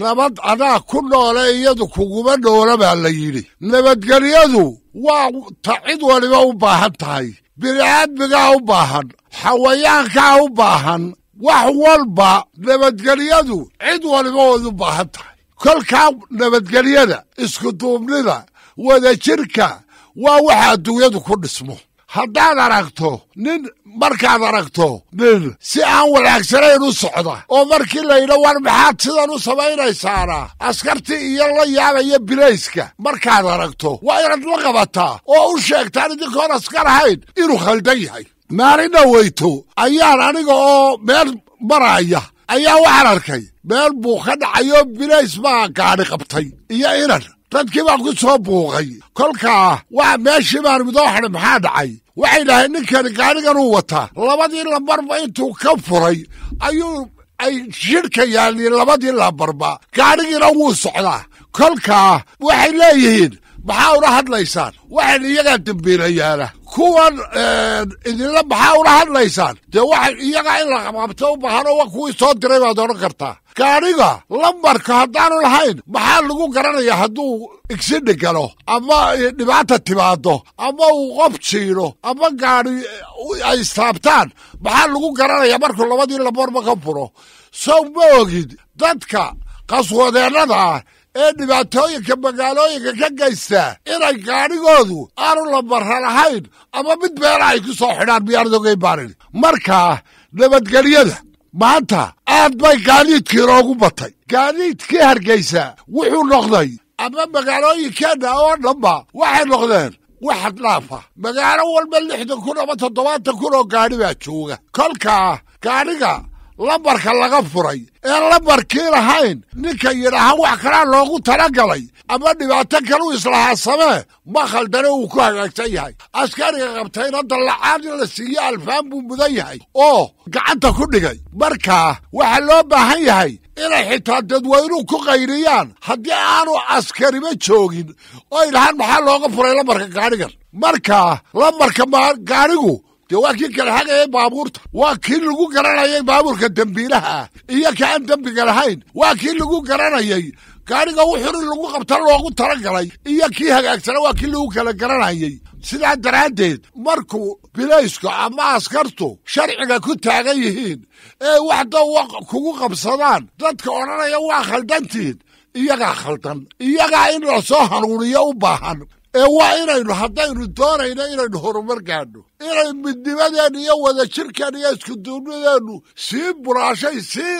nabad adaa ku noole iyadu kuguma noola baa la yidhi. Nabadgelyadu waa ta cid waliba u baahan tahay. Bini'aadmigaa u baahan. Xawayaankaa u baahan. Wax walba nabadgelyadu cid waliba wayd u baahan tahay kolkaa nabadgelyada iskuduubnida wadajirka waa waxa adduunyadu ku dhismo. Haddaad aragto nin markaad aragto nin si aan wanaagsanayn u socda oo markii layidha war maxaad sidan u samaynaysaana askartii iyo la yaabaya bilayska. Markaad aragto waa inaad la qabataa oo u sheegtaan idinkoon askar ahayn inuu khaldan yahay. Maalin dhaweyto ayaan aniga oo meel maraya ayaa waxaan arkay meel buu ka dhacayo bilays baa gaadhi qabtay. Iyo inan dadkii baan ku soo buuqay. Kolkaa waa meeshii baan midoo maxaa dhacay? Waxay dhahayn ninkani gaadhigan uu wataa. Labadii lambarba intuu ka furay ayuu ay jidhka yaalliin labadii lambarba gaadhigiina wuu socdaa. Kolkaa waxay leeyihiin maxaa ula hadlaysaan? Waxayn iyagaa dembiilayaana kuwan idinla maxaa ula hadlaysaan? Dee waxa iyagaa in la qabqabto u baahano waa kuwii soo diray baad odhan kartaa. Gaadhiga lambarka haddaanu lahayn maxaa lagu garanayaa hadduu igsidhi galo ama dhibaata timaado ama uu qof jiino ama gaadhi ay istaabtaan? Maxaa lagu garanayaa markuu labadii lambarba ka furo? Sow ma ogid dadka qaswadeennada ah ee dhibaatooyinka magaalooyinka ka gaystaa inay gaadhigoodu aanu lambarra lahayn ama mid beela ay ku soo xidhaan miyaanad ogeyn baanin markaa nabadgelyada maanta aad bay gaadiidkii inoogu batay. Gaadiidkii hargaysa wuxuu noqday ama magaalooyinkeenna oo dhanba waxay noqdeen wax dhaafa. Magaalo walba lixdan kun ama toddobaatan kun oo gaadhi baa jooga. Kolkaa gaadhiga lambarka laga furay. Ee lambarkii lahayn ninka yidhaaha wax kalaa loogu talagalay. Ama dhibaato kaluu islahaa samee ma khaldane uu ku hagaagsan yahay. Askariga qabtayna dallacaan in la siiyo alfaan buu mudan yahay. Oo gacanta ku dhigay. Markaa waxaa loo baahan yahay inay xitaa dadweynuhu ku qayriyaan. Haddii aanu askariba joogin oo ay dhahaan maxaa looga furay lambarka gaadhigan markaa lambarka gaadhigu dee waa kii kala hagayay baabuurta waa kii lagu garanayay baabuurka dembiilaha ah iyo ka aan dembiga lahayn waa kii lagu garanayay gaadhiga wuxun in lagu qabta loogu talagalay iyo kii hagaagsana waa kii lagu kala garanayay sidaa daraaddeed markuu bilaysku ama askartu sharciga ku taagan yihiin ee waxda kugu qabsadaan dadka odhanaya waa khaldantihin iyagaa khaldan iyagaa in la soo hanuuniyo u baahan ee waa inaynu haddaynu doonayno inaynu horumar gaadho inay midnimadeennu iyo wadajirkeennu iyo iskuduubnideennu sii buraashay sii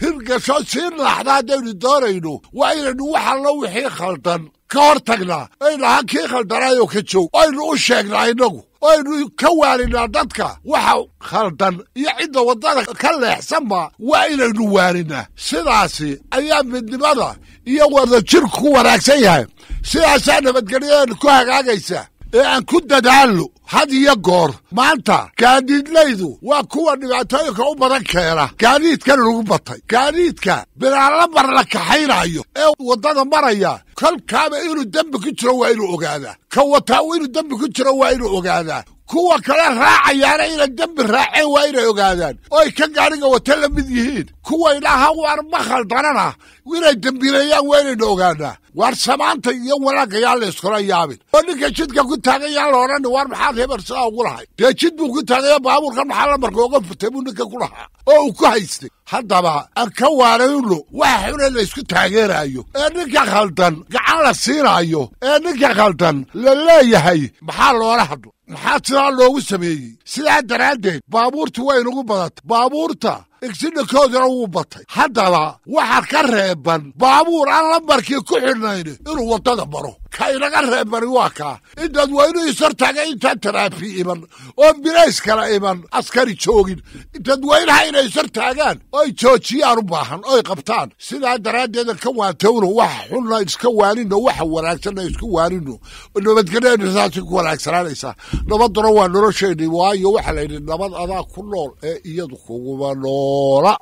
hirgasho sii naaxda haddaynu doonayno waa inaynu wax allo wixii khaldan ka hor tagnaa aynaha kii khaldanaayoo ka joog aynu u sheegnaa innagu aynu ka waaninaa dadka. Waxa khaldan iyo cidda waddada ka leexsanba waa inaynu waaninaa sidaasi ayaa midnimada iyo wadajirku ku wanaagsan yahay. Sidaasaa nabadgelyadeenu ku hagaagaysa ee aan ku dadaalno had iyo goor. Maanta gaadiidlaydu waa kuwa dhibaatooyinka u badan keena. Gaadiidkan lagu batay gaadiidka bilaalamar la kaxaynayo ee waddada maraya. Kolkaaba inuu dembi ku jiro waa inuu ogaadaa. Ka wataa inuu dembi ku jiro waa inuu ogaadaa kuwa kale raacayaana inay dembi raaceen waa inay ogaadaan. Oo ay ka gaadhiga wata la mid yihiin. Kuwa idhaaha waar ma khaldanana inay dembiileeyaan waa inaynu ogaanaa waar samaanta iyo wanaagga yaan la iskula yaabin. Oo ninka jidka ku taagan yaan la odhani waar maxaad heber sidaa ugu lahay? Dee jid buu ku taagaya baabuurkan maxaa lamarka oga futay buu ninka ku lahaa? Oo uu ku haystay. Haddaba aan ka waanayno waxa xune la isku taageerayo ee ninka khaldan gacan la siinaayo. Ee ninka khaldan la leeyahay maxaa loola hadlo maxaa sidaa loogu sameeyey? Sidaa daraaddeed baabuurtu way inugu badatay baabuurta igsidhankooduna wuu batay. Haddaba waxa ka reeban baabuur aan lambarkii ku xidhnayn inuu waddada maro ka inaga reebani waa kaa in dadweynuhu ishortaagay intaan taraafi iman. Oon bilays kala iman askari joogin. Dadweynaha inay ishortaagaan oy joojiyaan u baahan oy qabtaan. Sidaa daraaddeeda ka waantowno waxa xunna iska waanino waxa wanaagsanna isku waanino nabadgelyaenu saasay ku wanaagsanaanaysaa nabaduna waa nolosheenni waayo waxaa la yidhi nabad adaa ku nool ee iyadu kuguma noola ほら。